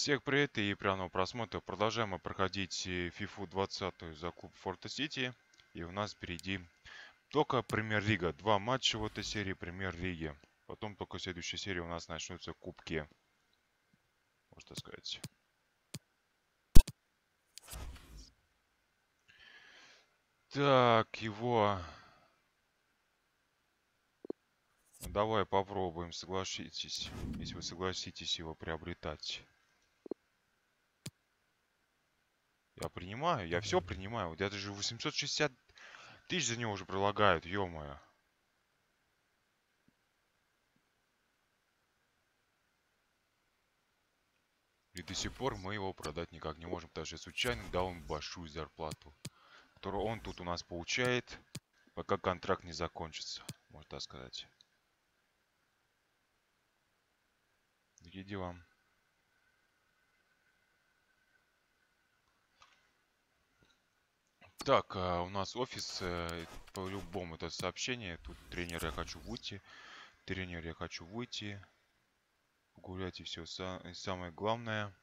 Всех привет и приятного просмотра. Продолжаем мы проходить FIFA 20 за клуб Форта Сити. И у нас впереди только премьер-лига. Два матча в этой серии премьер-лиги. Потом только в следующей серии у нас начнутся кубки. Можно сказать. Так, его... Давай попробуем, согласитесь, если вы согласитесь его приобретать. Я принимаю, я все принимаю. Вот это же 860 тысяч за него уже прилагают, ё-моё. И до сих пор мы его продать никак не можем, потому что случайно дал ему большую зарплату, которую он тут у нас получает, пока контракт не закончится, можно так сказать. Такие дела. Так, а у нас офис, э, по-любому это сообщение. Тут тренер, я хочу выйти. Тренер, я хочу выйти. Погулять и все. самое главное.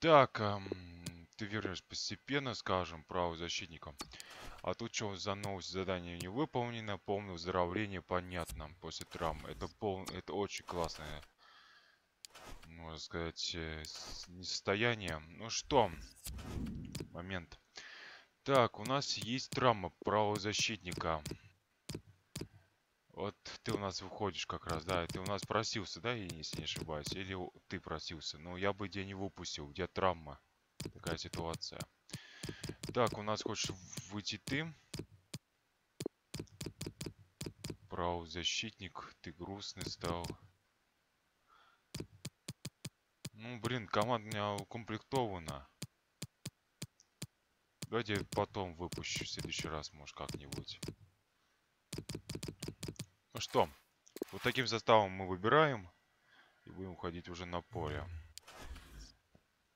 Так, ты вернешь постепенно, скажем, правозащитникам. А тут что за новость? Задание не выполнено. Полное выздоровление, понятно, после травмы. Это, пол... это очень классное, можно сказать, э, состояние. Ну что, момент. Так, у нас есть травма правозащитника. Вот ты у нас выходишь как раз, да, ты у нас просился, да, если не ошибаюсь, или ты просился. Но я бы тебя не выпустил, где травма. Такая ситуация. Так, у нас хочешь выйти ты. Правозащитник, ты грустный стал. Ну, блин, команда у меня укомплектована. Давайте потом выпущу в следующий раз, может, как-нибудь. Ну что, вот таким составом мы выбираем. И будем уходить уже на поле.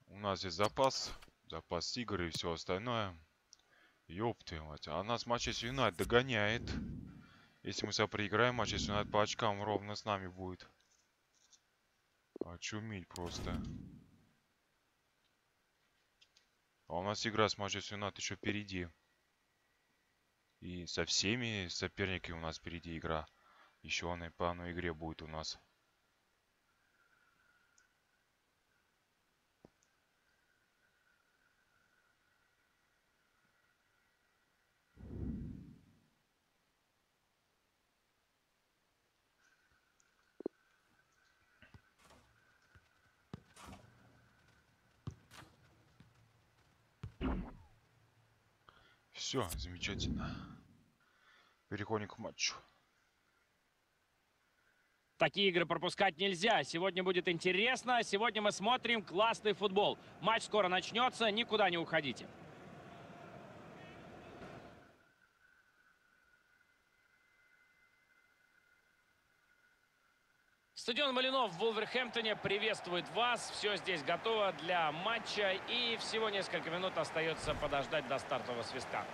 У нас есть запас. Запас игры и все остальное. Ёб ты мать. А нас Манчестер Юнайт догоняет. Если мы себя проиграем, Манчестер Юнайт по очкам ровно с нами будет. Очуметь просто. А у нас игра с Манчестер Юнайтед еще впереди. И со всеми соперниками у нас впереди игра. Еще она по одной игре будет у нас. Все, замечательно. Переходим к матчу. Такие игры пропускать нельзя. Сегодня будет интересно. Сегодня мы смотрим классный футбол. Матч скоро начнется. Никуда не уходите. Стадион Малинов в Вулверхэмптоне приветствует вас. Все здесь готово для матча. И всего несколько минут остается подождать до стартового свистка.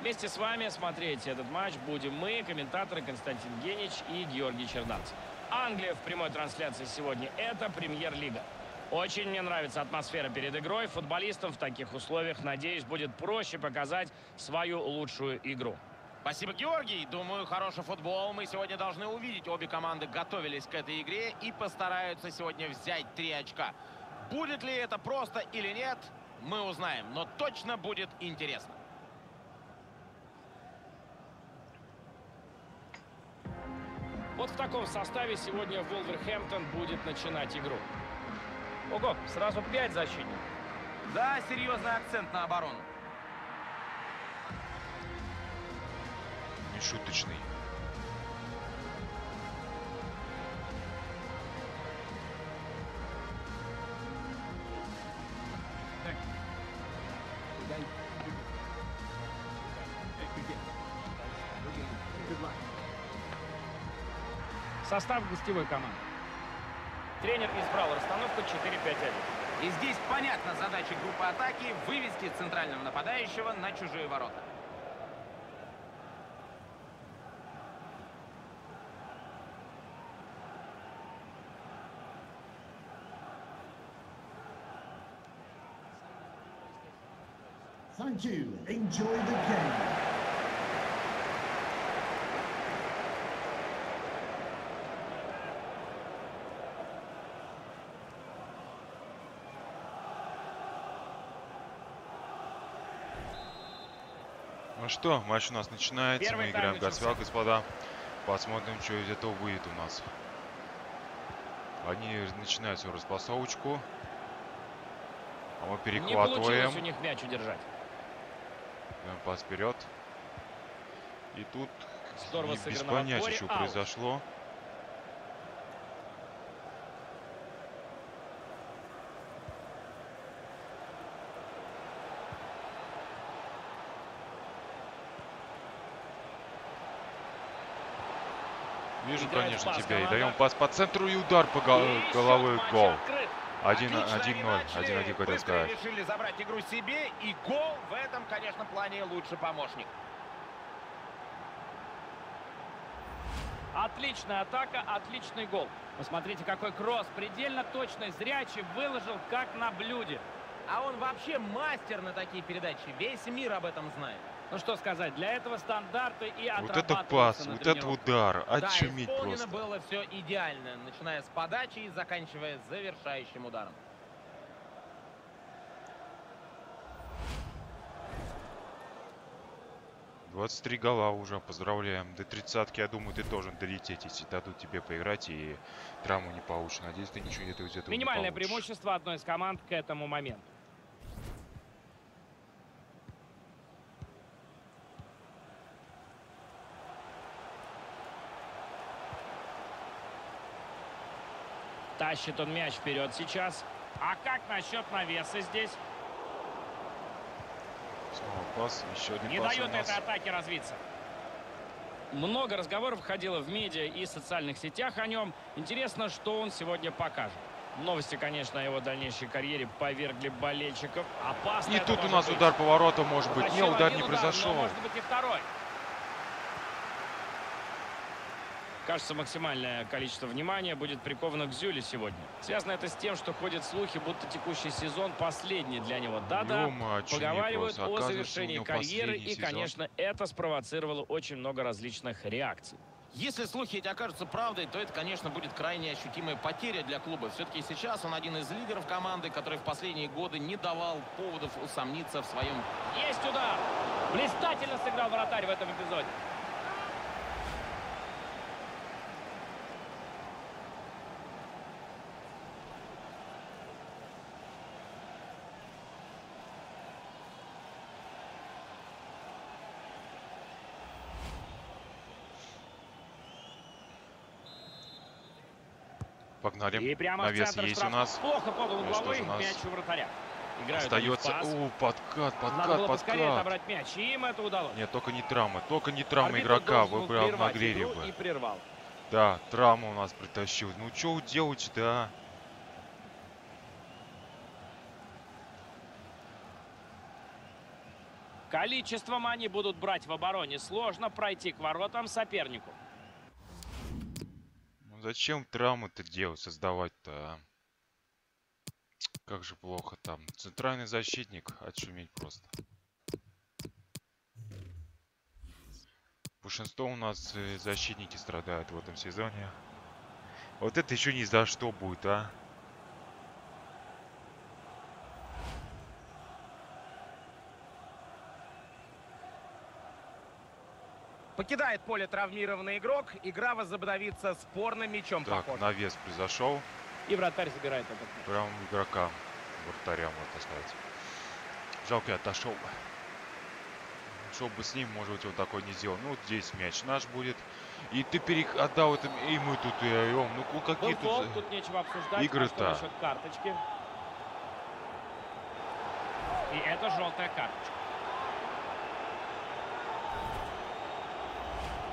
Вместе с вами смотреть этот матч будем мы, комментаторы Константин Генич и Георгий Черданцев. Англия в прямой трансляции сегодня – это премьер-лига. Очень мне нравится атмосфера перед игрой. Футболистам в таких условиях, надеюсь, будет проще показать свою лучшую игру. Спасибо, Георгий. Думаю, хороший футбол мы сегодня должны увидеть. Обе команды готовились к этой игре и постараются сегодня взять три очка. Будет ли это просто или нет, мы узнаем. Но точно будет интересно. Вот в таком составе сегодня Волверхэмптон будет начинать игру. Ого, сразу пять защитников. Да, серьезный акцент на оборону. Шуточный. Состав гостевой команды. Тренер избрал расстановку 4-5-1. И здесь понятна задача группы атаки вывести центрального нападающего на чужие ворота. Thank you. Enjoy the game. Ну что, матч у нас начинается. Первый Мы играем. Гасвел, господа. Посмотрим, что из этого выйдет у нас. Они начинают свою распасовочку. А мы Не перехватываем. получилось у них мяч удержать. Даем пас вперед. И тут Здорово и без понятия, что Аут. произошло. Вижу, Играет конечно, тебя. И даем пас по центру и удар по гол- И головой гол. открыт. 1 Отлично 1-0. они начали. 1-1, хотел сказать. решили забрать игру себе, и гол в этом, конечно, плане лучший помощник. Отличная атака, отличный гол. Посмотрите, какой кросс. Предельно точный, зрячий, выложил как на блюде. А он вообще мастер на такие передачи. Весь мир об этом знает. Ну что сказать, для этого стандарты и Вот это пас, вот это удар. да, Очуметь исполнено просто. было все идеально, начиная с подачи и заканчивая завершающим ударом. — 23 гола уже, поздравляем. До тридцатки, я думаю, ты должен долететь, если дадут тебе поиграть и травму не получишь. Надеюсь, ты ничего из этого Минимальное не преимущество одной из команд к этому моменту. Тащит он мяч вперед сейчас. А как насчет навеса здесь? Снова пас, еще один Не пас дает этой атаке развиться. Много разговоров ходило в медиа и социальных сетях о нем. Интересно, что он сегодня покажет. Новости, конечно, о его дальнейшей карьере повергли болельщиков. Опасно И тут у нас быть. удар поворота может быть. Не, Зачем удар не произошел. может быть и второй. Кажется, максимальное количество внимания будет приковано к Зюле сегодня. Связано это с тем, что ходят слухи, будто текущий сезон последний для него. Да-да, очуметь поговаривают о завершении карьеры, и, сезон. конечно, это спровоцировало очень много различных реакций. Если слухи эти окажутся правдой, то это, конечно, будет крайне ощутимая потеря для клуба. Все-таки сейчас он один из лидеров команды, который в последние годы не давал поводов усомниться в своем Есть удар! Блистательно сыграл вратарь в этом эпизоде. Погнали. И прямо Навес центр есть у нас. Плохо подал Ну, что у нас? мяч у вратаря. Играют Остается. О, подкат, Надо подкат, было подкат. отобрать мяч, и им это удалось. Нет, только не травма. Только не травма Арбитр игрока. Вы прям нагрели бы. И прервал. Да, травма у нас притащил. Ну, что вы делаете-то, а? Количеством они будут брать в обороне. Сложно пройти к воротам сопернику. Зачем травмы-то делать, создавать-то, а? Как же плохо там. Центральный защитник. Отшуметь просто. Большинство у нас э, защитники страдают в этом сезоне. Вот это еще ни за что будет, а? Покидает поле травмированный игрок. Игра возобновится спорным мячом Так, похоже. навес произошел. И вратарь забирает этот мяч. Прям игрока. Вратаря, можно сказать. Жалко, я отошел. Шел бы с ним, может быть, он такой не сделал. Ну, вот здесь мяч наш будет. И ты перех... отдал это... И мы тут и орем. Ну, какие Был тут... тут нечего обсуждать. игры-то? А карточки? И это желтая карточка.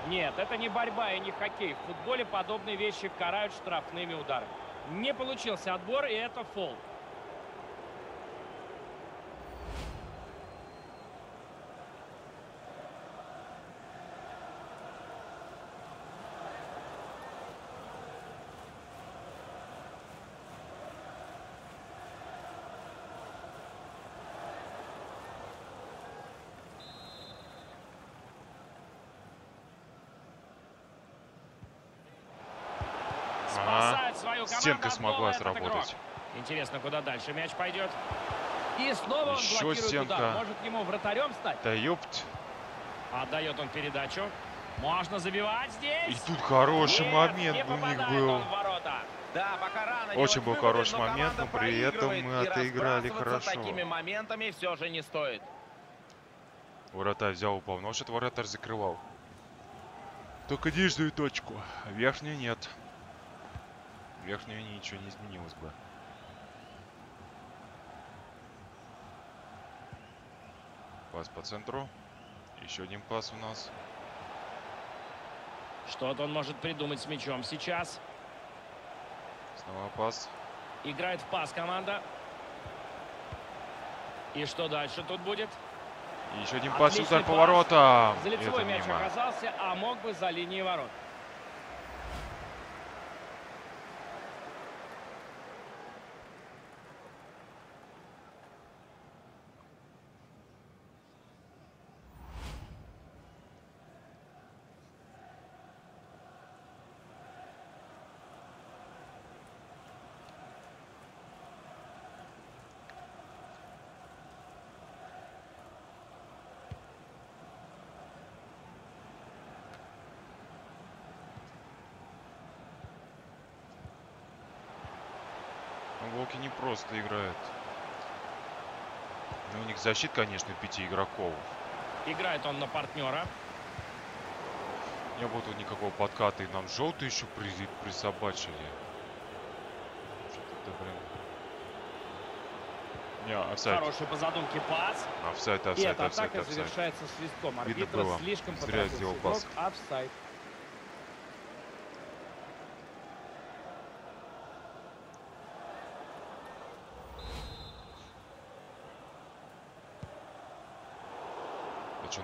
Нет, это не борьба и не хоккей. В футболе подобные вещи карают штрафными ударами. Не получился отбор, и это фол. команда стенка смогла сработать. Интересно, куда дальше мяч пойдет. И снова он Еще стенка. удар. Может ему вратарем стать? Да ёпть. Отдает он передачу. Можно забивать здесь. И тут хороший Нет, момент у них был. Да, пока рано Очень был хороший но момент, но при этом мы отыграли хорошо. такими моментами все же не стоит. Вратарь взял упал. Но что вратарь закрывал. Только нижнюю точку. Верхнюю нет. Верхнюю ничего не изменилось бы. Пас по центру. Еще один пас у нас. Что-то он может придумать с мячом сейчас. Снова пас. Играет в пас команда. И что дальше тут будет? И еще один пас Отличный удар пас. воротам. За лицевой мяч мимо. оказался, а мог бы за линией ворот. Ну, Волки не просто играют. Ну, у них защит, конечно, пяти игроков. Играет он на партнера. Не было тут никакого подката, и нам желтый еще при, присобачили. Что-то, блин. Не, офсайд. Хороший по задумке пас. Офсайд, И офсайд, эта офсайд, атака офсайд. завершается свистком. Арбитр слишком Зря сделал пас. Офсайд.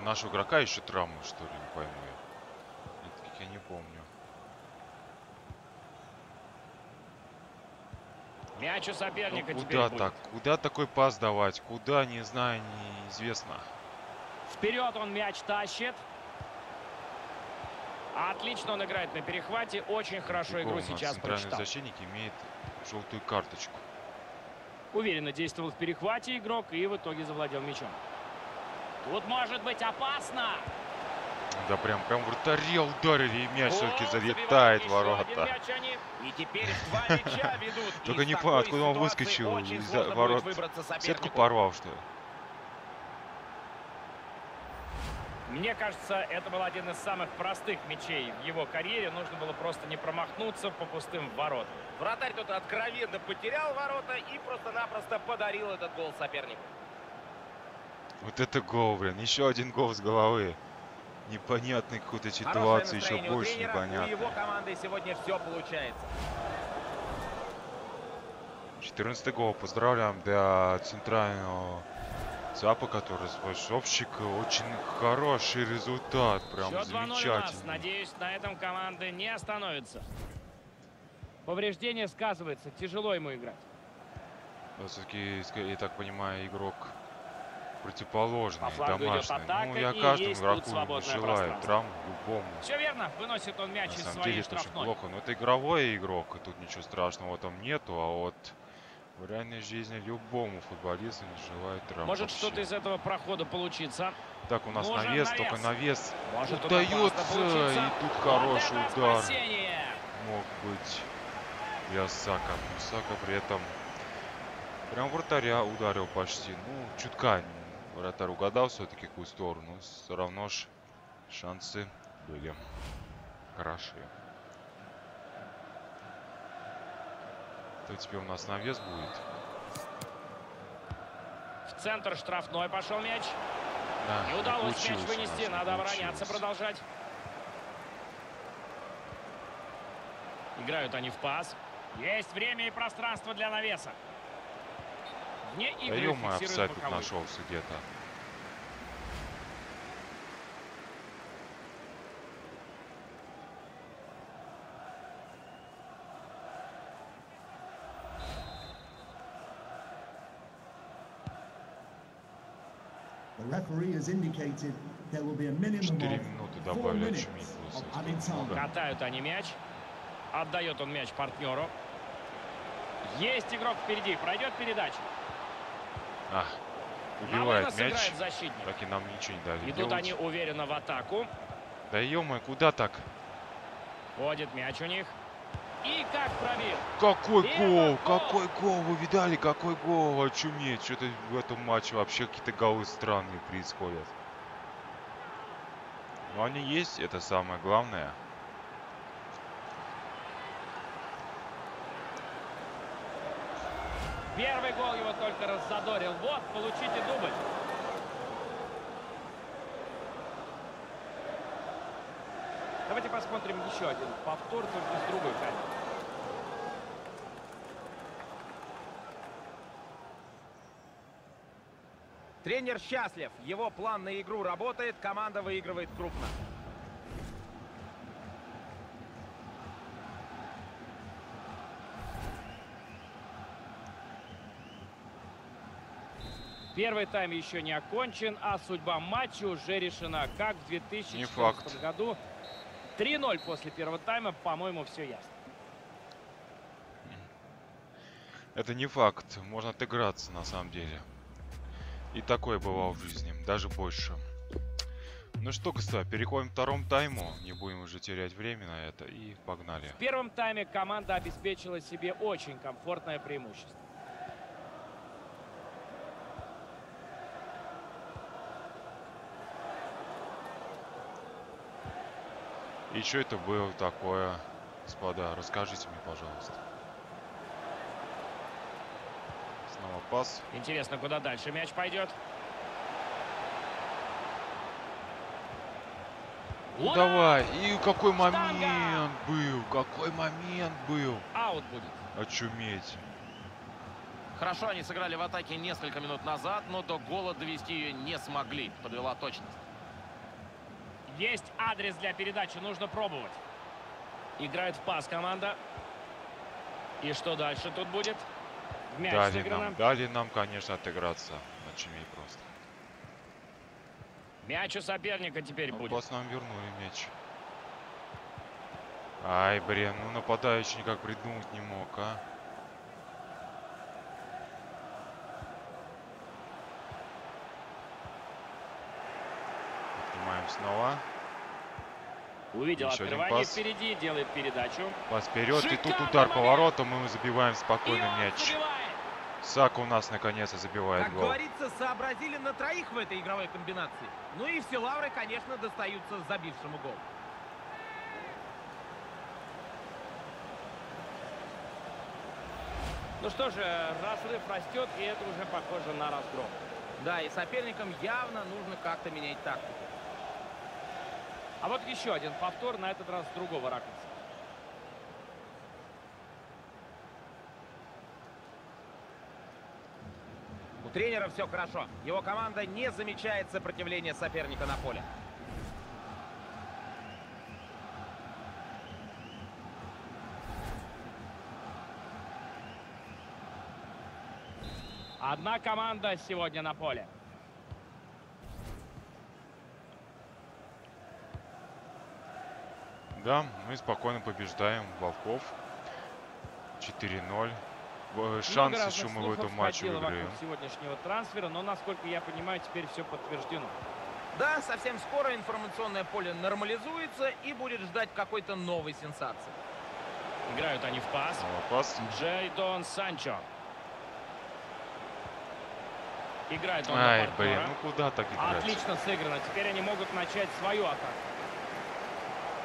Нашего игрока еще травмы, что ли, не пойму я. Это как я не помню. Мяч у Ну, соперника теперь куда будет. так? Куда такой пас давать? Куда, не знаю, неизвестно. Вперед он мяч тащит. Отлично он играет на перехвате. Очень хорошо игру Прикол, у нас сейчас центральный прочитал. защитник имеет желтую карточку. Уверенно действовал в перехвате игрок и в итоге завладел мячом. Тут может быть опасно. Да прям, прям вратаря ударили, и мяч все-таки залетает в ворота. мяч они. И теперь два мяча ведут. Только Из не понял, откуда он выскочил будет ворот. Сетку порвал, что ли? Мне кажется, это был один из самых простых мячей в его карьере. Нужно было просто не промахнуться по пустым воротам. Вратарь тут откровенно потерял ворота и просто-напросто подарил этот гол сопернику. Вот это гол, блин. Еще один гол с головы. Непонятной какой-то ситуации, еще больше тренера. У непонятно. его команды сегодня все получается. 14 гол. Поздравляем для центрального ЦАПа, который спортсовщик. Очень хороший результат. Прям Счет 2-0 у нас. замечательный. Надеюсь, на этом команды не остановятся. Повреждение сказывается. Тяжело ему играть. Все-таки, я так понимаю, игрок противоположный, По домашний. атака, ну, я каждому игроку желаю травм любому. Все верно. Выносит он мяч На самом деле это очень плохо. Но это игровой игрок, и тут ничего страшного там нету, а вот в реальной жизни любому футболисту не желаю травм Может что-то из этого прохода получиться. Так, у нас Нужен навес, навес. только навес Может удается, и тут Вот хороший это удар спасение! мог быть для Сака. Но Сака при этом прям вратаря ударил почти. Ну, чутка вратарь угадал все-таки какую сторону. Все равно ж шансы были хорошие. То теперь у нас навес будет. В центр штрафной пошел мяч. Да, Не удалось мяч вынести. нас, Надо обороняться, получилось. продолжать. Играют они в пас. Есть время и пространство для навеса. Вне Да игры офсайд тут боковой. нашелся где-то. Четыре минуты добавили time. Катают они мяч. Отдает он мяч партнеру. Есть игрок впереди. Пройдет передача. А, убивает мяч. защитник. Так и нам ничего не дали Идут делать. они уверенно в атаку. Да ё куда так? Ходит мяч у них. И как пробил. Какой гол! гол! Какой гол! Вы видали, какой гол? Очуметь! Что-то в этом матче вообще какие-то голы странные происходят. Но они есть, это самое главное. Первый гол его только раззадорил. Вот, получите дубль. Давайте посмотрим еще один повтор, только с другой камеры. Тренер счастлив. Его план на игру работает, команда выигрывает крупно. Первый тайм еще не окончен, а судьба матча уже решена. Как в 2014 факт. году. 3-0 после первого тайма, по-моему, все ясно. Это не факт. Можно отыграться на самом деле. И такое бывало в жизни. Даже больше. Ну что, господа, переходим к второму тайму. Не будем уже терять время на это. И погнали. В первом тайме команда обеспечила себе очень комфортное преимущество. И что это было такое, господа? Расскажите мне, пожалуйста. Снова пас. Интересно, куда дальше мяч пойдет. Ну Ура! давай. И какой Штанга! момент был. Какой момент был. Аут будет. Очуметь. Хорошо они сыграли в атаке несколько минут назад, но до гола довести ее не смогли. Подвела точность. Есть адрес для передачи, нужно пробовать. Играет в пас команда. И что дальше тут будет? Мяч Дали сыграно. нам, дали нам, конечно, отыграться. Чуме просто. Мяч у соперника теперь Ну, будет. пас нам вернули мяч. Ай, блин, ну нападающий никак придумать не мог, а. Снова. Увидел Еще один открывание пас. впереди, делает передачу. Пас вперед. И тут Шикарный удар момент! поворотом. И мы забиваем И спокойно мяч. забивает. Сака у нас наконец-то забивает Как гол. говорится, сообразили на троих в этой игровой комбинации. Ну и все лавры, конечно, достаются забившему гол. Ну что же, разрыв растет, и это уже похоже на разгром. Да, и соперникам явно нужно как-то менять тактику. А вот еще один повтор, на этот раз с другого ракурса. У тренера все хорошо. Его команда не замечает сопротивления соперника на поле. Одна команда сегодня на поле. Да, мы спокойно побеждаем Волков. 4-0. В- Много Шанс разных еще мы в этом матче выиграем. сегодняшнего трансфера, но, насколько я понимаю, теперь все подтверждено. Да, совсем скоро информационное поле нормализуется и будет ждать какой-то новой сенсации. Играют они в пас. Снова пас. Джейдон Санчо. Играет он Ай, блин, ну куда так играть? Отлично сыграно. Теперь они могут начать свою атаку.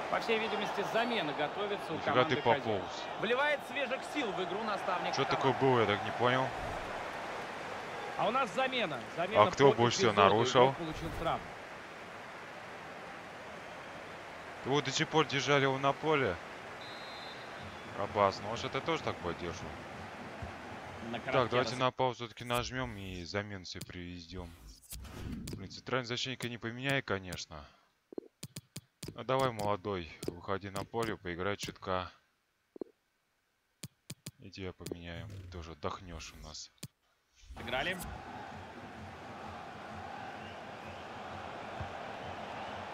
По всей видимости, замена готовится у Нифига команды ты хозяев. пополз. Вливает свежих сил в игру наставник Что такое было, я так не понял. А у нас замена. замена А кто больше всего нарушил? Вы до сих пор держали его на поле? Рабас, ну может это тоже так поддержу. Так, давайте раз- на паузу все-таки нажмем и замен все приведем. Блин, центральный защитника не поменяй, конечно. Ну давай, молодой, выходи на поле, поиграй чутка. Иди я поменяю, тоже отдохнешь у нас. Играли.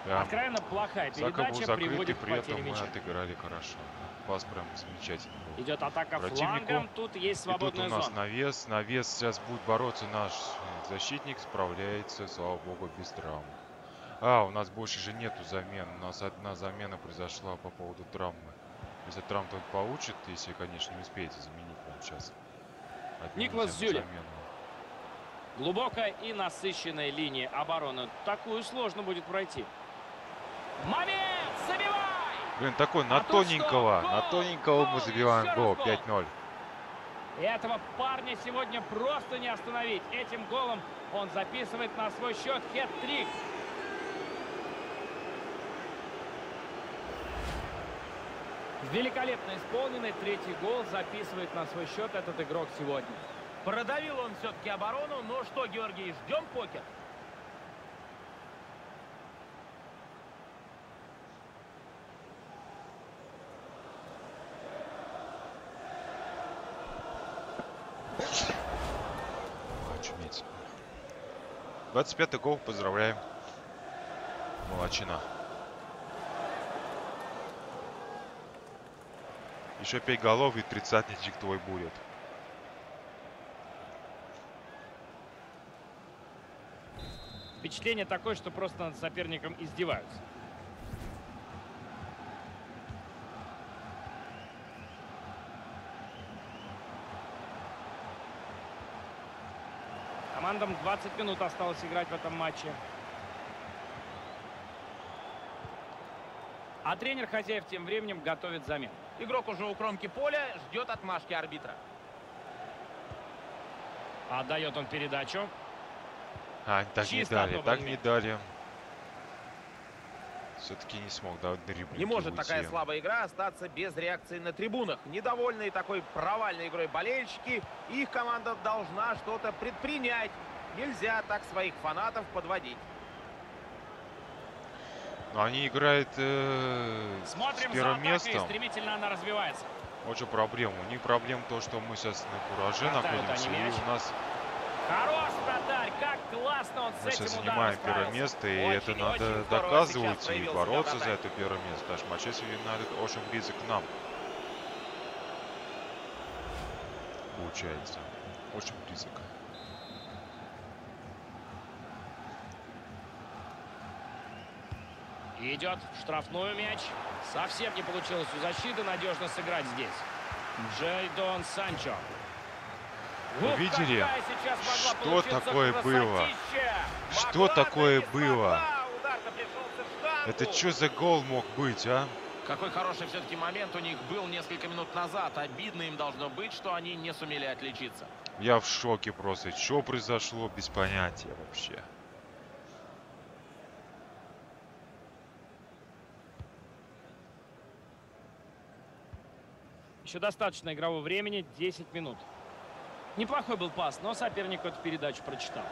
Да. Откровенно плохая был передача закрыт, и приводит к при этом мы мяча. отыграли хорошо. Пас прям замечательный был. Идет атака Противнику. флангом. Тут есть И тут у свободная нас зона. навес. Навес сейчас будет бороться наш защитник. Справляется, слава богу, без травм. А, у нас больше же нету замен. У нас одна замена произошла по поводу травмы. Если травм он получит, если, конечно, не успеете заменить прямо сейчас. Никлас Зюле. Глубокая и насыщенная линия обороны. Такую сложно будет пройти. Момент! Забивай! Блин, такой на А тоненького. что? На Гол! тоненького мы Гол! забиваем гол. раз гол! 5-0. Этого парня сегодня просто не остановить. Этим голом он записывает на свой счет хет-трик. Великолепно исполненный третий гол записывает на свой счет этот игрок сегодня. Продавил он все-таки оборону. Ну что, Георгий, ждем покер? Очуметь. 25 гол, поздравляем. Молодчина. Еще 5 голов и тридцатничек твой будет. Впечатление такое, что просто над соперником издеваются. Командам 20 минут осталось играть в этом матче. А тренер хозяев тем временем готовит замен. Игрок уже у кромки поля, ждет отмашки арбитра. Отдает он передачу. А, так не Чисто дали, так не дали. Все-таки не смог, да, дриблинги Не может уйти. такая слабая игра остаться без реакции на трибунах. Недовольные такой провальной игрой болельщики, их команда должна что-то предпринять. Нельзя так своих фанатов подводить. Они играют э, Смотрим с первым местом. стремительно она развивается. Что проблема. У них проблема то, что мы сейчас на кураже находимся. И у нас Хорош вратарь, как классно он мы сейчас занимаем первое место, и Очень это надо очень здорово доказывать и бороться за это первое место. Потому что Манчестер Юнайтед очень близок к нам. Получается. Очень близок. Идет в штрафную мяч. Совсем не получилось у защиты надежно сыграть здесь. Джейдон Санчо. Вы Ух, видели, какая сейчас могла что такое было? Что такое было? Это что за гол мог быть, а? Какой хороший все-таки момент у них был несколько минут назад. Обидно им должно быть, что они не сумели отличиться. Я в шоке просто. Что произошло, без понятия вообще. Еще достаточно игрового времени, 10 минут. Неплохой был пас, но соперник эту передачу прочитал.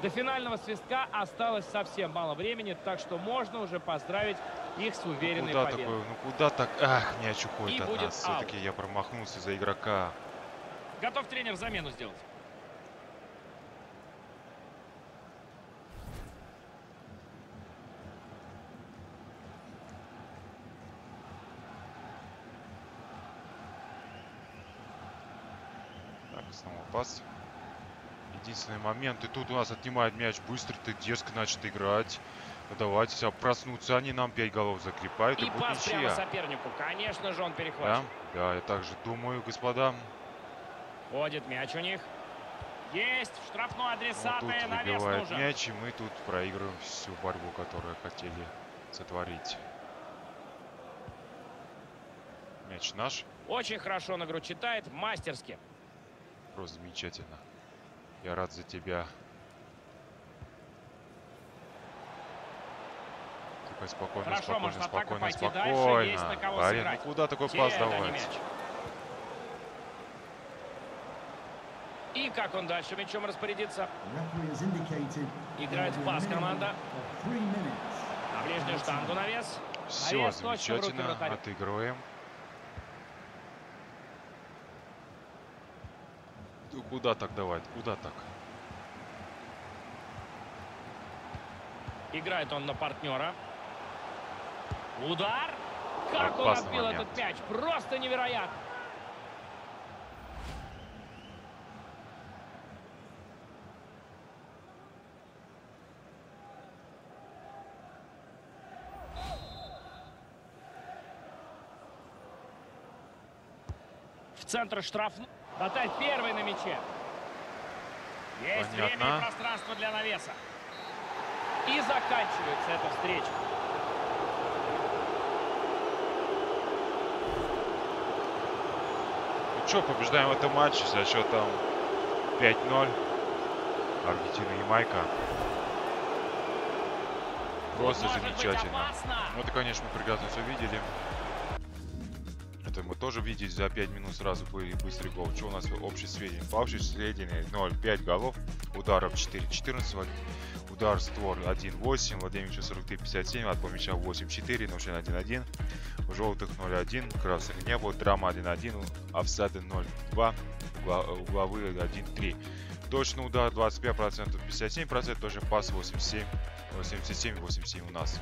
До финального свистка осталось совсем мало времени, так что можно уже поздравить их с уверенной Куда победой. такое? Ну куда так? Ах, мяч И уходит от будет нас. Все-таки я промахнулся за игрока. Готов тренер замену сделать. Так, снова пас. Единственный момент. И тут у нас отнимает мяч. Быстро ты дерзко начал играть. Давайте себя проснуться. Они нам 5 голов закрепают. И, И пас прямо ничья. сопернику. Конечно же, он Да, перехватит. да, я также думаю, господа. Ходит мяч у них. Есть штрафной Вот адресатная, тут навес выбивает нужен. мяч, и мы тут проигрываем всю борьбу, которую хотели сотворить. Мяч наш. Очень хорошо он игру читает, мастерски. Просто замечательно. Я рад за тебя. Такой спокойно, Хорошо, спокойно, может, спокойно, спокойно. дальше, есть на кого Барин, сыграть. ну куда такой пас Теряют они давать? И как он дальше мячом распорядится? Играет в пас команда. На ближнюю штангу навес. Все, Навес замечательно. Отыгрываем. Куда так давать? Куда так? Играет он на партнера. Удар. Как он Опасный отбил момент. этот мяч. Просто невероятно. В центр штрафной. Баталь первый на мяче. Есть время Понятно. и пространство для навеса. И заканчивается эта встреча. Ну что, побеждаем в этом матче со счетом 5-0. Аргентина и Майка. Просто замечательно. Ну это, конечно, мы прекрасно все видели. Мы тоже видели за 5 минут сразу были быстрый гол. Что у нас в общей сведения? По сведения 0, 5 голов, ударов 4, 14, вод- удар створ 1, 8, владение мяча 43, 57, отбой мяча 8, 4, ношен 1, 1, у желтых 0, 1, красных не было, драма 1, 1, офсайды 0, 2, угла- угловые 1, 3. Точно удар 25%, 57%, тоже пас 87, 87, 87 у нас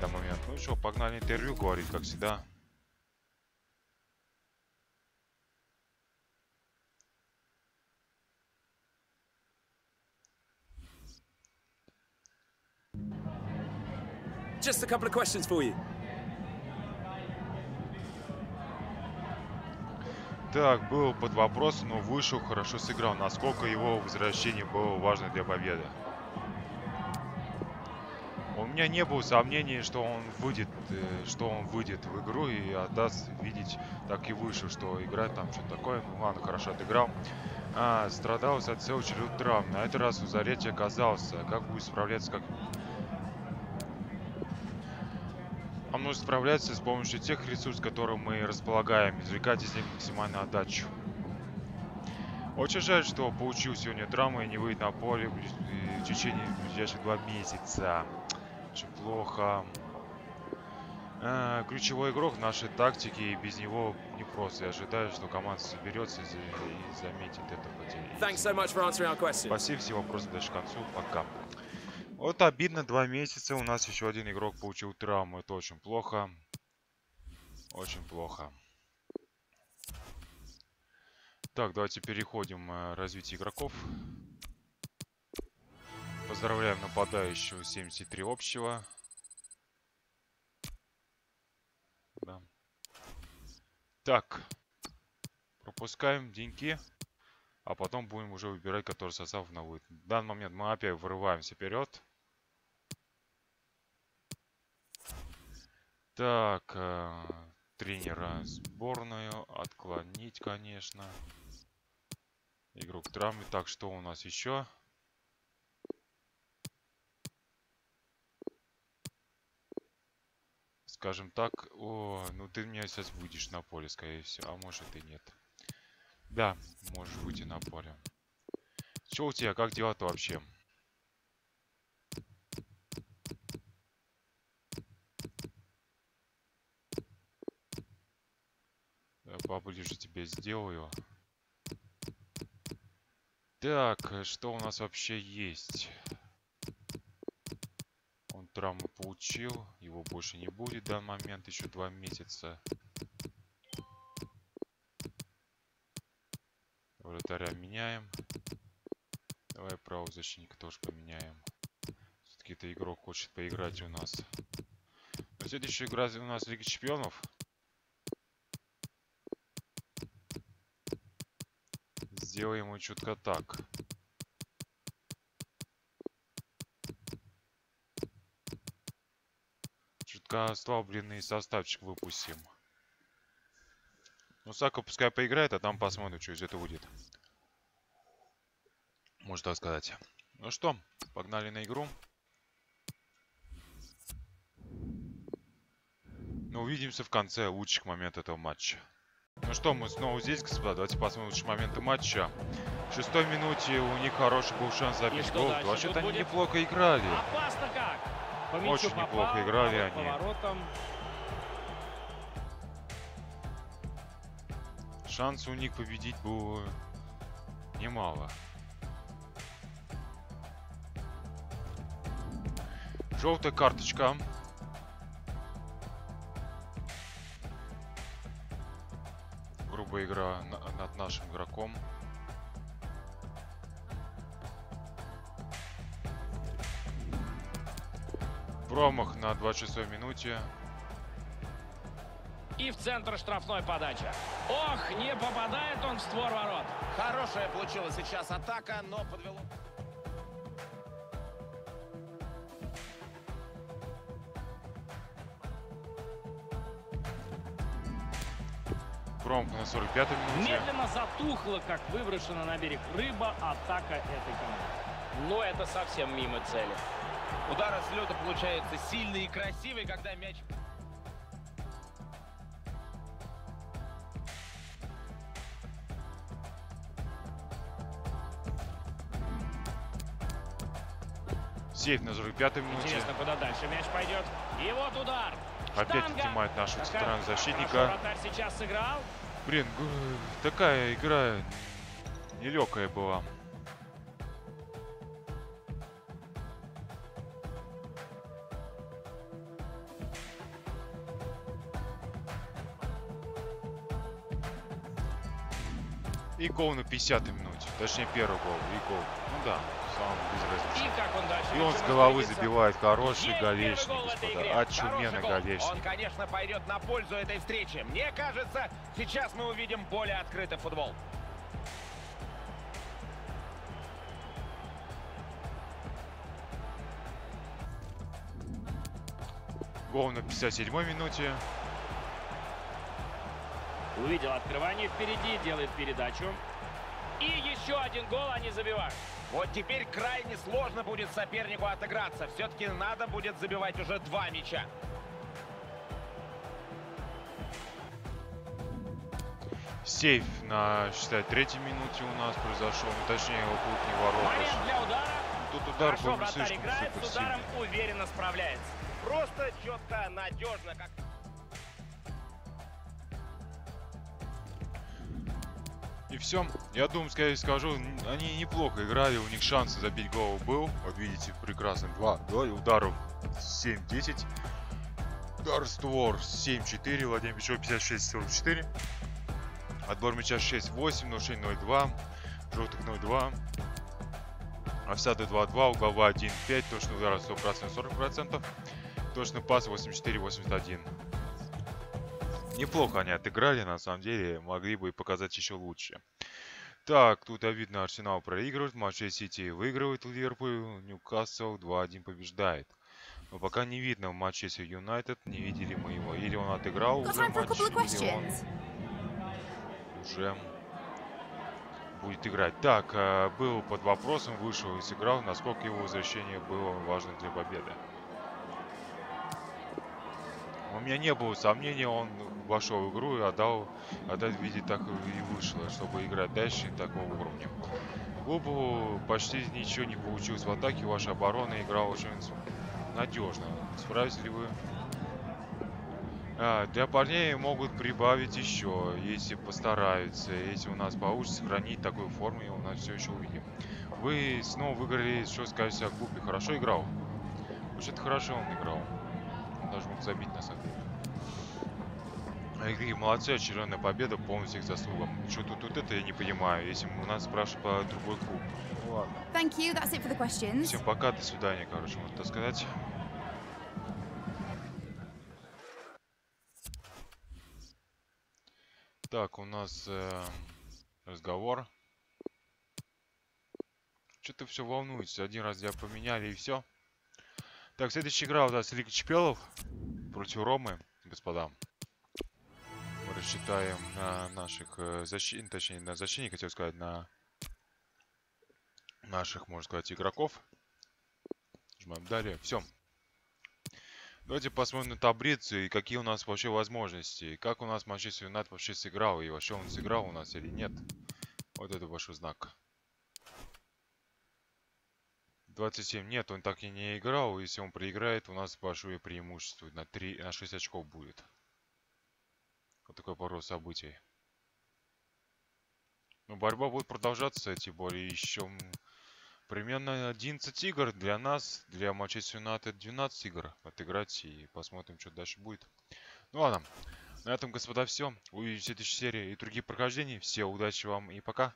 данный момент. Ну что, погнали интервью говорить, как всегда. Just a couple of questions for you. Так, был под вопросом, но вышел, хорошо сыграл. Насколько его возвращение было важно для победы? У меня не было сомнений, что он выйдет, э, что он выйдет в игру и отдаст видеть, так и вышел, что играть там что-то такое. Ну ладно, хорошо отыграл. А, страдал от целого череду травм. На этот раз в зарете оказался. Как будет справляться, как... Может справляться с помощью тех ресурсов, которые мы располагаем, извлекать из них максимальную отдачу. Очень жаль, что получил сегодня травму и не выйдет на поле в э, течение ближайших два месяца. Очень плохо. А, ключевой игрок в нашей тактике, и без него непросто. Я ожидаю, что команда соберется и, за- и заметит это question. Спасибо, все вопросы дальше к концу. Пока. Вот обидно, два месяца у нас еще один игрок получил травму. Это очень плохо. Очень плохо. Так, давайте переходим э, развитие игроков. Поздравляем нападающего 73 общего. Да. Так. Пропускаем деньги. А потом будем уже выбирать, который состав на будет. В данный момент мы опять вырываемся вперед. Так, э, тренера сборную отклонить, конечно. Игрок травмы. Так, что у нас еще? Скажем так, о, ну ты меня сейчас будешь на поле, скорее всего, а может и нет. Да, можешь выйти на поле. Что у тебя, как дела-то вообще? Я поближе тебе сделаю. Так, э, что у нас вообще есть? Он травму получил, его больше не будет в данный момент, еще два месяца. Вратаря меняем. Давай правого защитника тоже поменяем. Все-таки это игрок хочет поиграть у нас. Но следующая игра у нас Лига Чемпионов. Сделаем его чутка так. Чутка ослабленный составчик выпустим. Ну, Сака пускай поиграет, а там посмотрим, что из этого будет. Можно так сказать. Ну что, погнали на игру. Ну, увидимся в конце лучших моментов этого матча. Ну что, мы снова здесь, господа. Давайте посмотрим лучшие моменты матча. В шестой минуте у них хороший был шанс забить гол. Вообще-то они будет? неплохо играли. Очень попал, неплохо играли они. Поворотом. Шанс у них победить было немало. Желтая карточка. Грубая игра на- над нашим игроком. Промах на 26 минуте. И в центр штрафной подача. Ох, не попадает он в створ ворот. Хорошая получилась сейчас атака, но подвело. Промах на 45 минуте. Медленно затухла, как выброшена на берег рыба, атака этой команды. Но это совсем мимо цели. Удары с лета получаются сильные и красивые, когда мяч... Сейф на 45 минуте. Интересно, куда дальше мяч пойдет. И вот удар. Опять Штанга. отнимает нашего центрального Хорошо, защитника. вратарь сейчас сыграл. Блин, такая игра нелегкая была. И гол на 50 минуте. Точнее, первый гол. И гол. Ну да, как он дальше И он с головы забивает хороший этой господа. гол. голечник. Он, конечно, пойдет на пользу этой встречи. Мне кажется, сейчас мы увидим более открытый футбол. Гол на 57 минуте. Увидел открывание впереди, делает передачу. И еще один гол они забивают. Вот теперь крайне сложно будет сопернику отыграться. Все-таки надо будет забивать уже два мяча. Сейф на 63 минуте у нас произошел. Ну, точнее, около не ворот. Момент для удара. Тут удар Хорошо был не слишком играет, с ударом уверенно справляется. Просто четко, надежно, как... все. Я думаю, скорее скажу, они неплохо играли, у них шанс забить гол был. Вот видите, прекрасно. Два, два ударов 7-10. Удар створ 7-4, Владимир Печев 56-44. Отбор мяча 6-8, нарушение 0-2, желтых 0-2. Офсады 2-2, угловая 1-5, точный удар 100% 40%. Точный пас 84-81. Неплохо они отыграли, на самом деле, могли бы показать еще лучше. Так, тут видно, Арсенал проигрывает, Манчестер Сити выигрывает Ливерпуль, Ньюкасл 2-1 побеждает. Но пока не видно в Манчестер Юнайтед, не видели мы его. Или он отыграл уже матч, или он уже будет играть. Так, а, был под вопросом, вышел и сыграл, насколько его возвращение было важно для победы. У меня не было сомнений, он вошел в игру и отдал, отдать виде так и вышло, чтобы играть дальше такого уровня. Клубу почти ничего не получилось в атаке, ваша оборона играла очень надежно. Справитесь ли вы? А, для парней могут прибавить еще, если постараются. Если у нас получится сохранить такую форму, и у нас все еще увидим. Вы снова выиграли, что скажете о клубе? Хорошо играл? Вообще-то хорошо он играл. Даже мог забить на самом деле. Игроки молодцы, очередная победа, полностью их заслугам. Что тут, тут это я не понимаю, если у нас спрашивают про другой клуб. Ну ладно. Thank you. That's it for the questions. Всем пока, до свидания, короче, можно так сказать. Так, у нас э, разговор. Что-то все волнуется. Один раз я поменяли и все. Так, следующая игра у нас Лига Чемпионов против Ромы, господа. Рассчитаем на наших э, защит, точнее на защитников, хотел сказать, на наших, можно сказать, игроков. Жмем далее. Все. Давайте посмотрим на таблицу и какие у нас вообще возможности. Как у нас Манчестер Юнайтед вообще сыграл и вообще он сыграл у нас или нет. Вот это большой знак. 27. Нет, он так и не играл. Если он проиграет, у нас большое преимущество. На, 3, на 6 очков будет. Вот такой порой событий. Но борьба будет продолжаться, тем более еще примерно 11 игр для нас, для Манчестер Юнайтед 12 игр отыграть и посмотрим, что дальше будет. Ну ладно, на этом, господа, все. Увидимся в следующей серии и других прохождений. Все, удачи вам и пока.